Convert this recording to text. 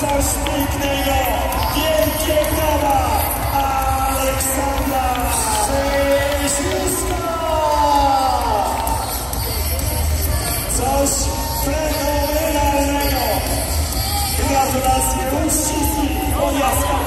Coś pięknego, wielkie brawa, Aleksandra Szczęśliwska! Coś fenomenalnego! Gratulacje, uściski, ojaska!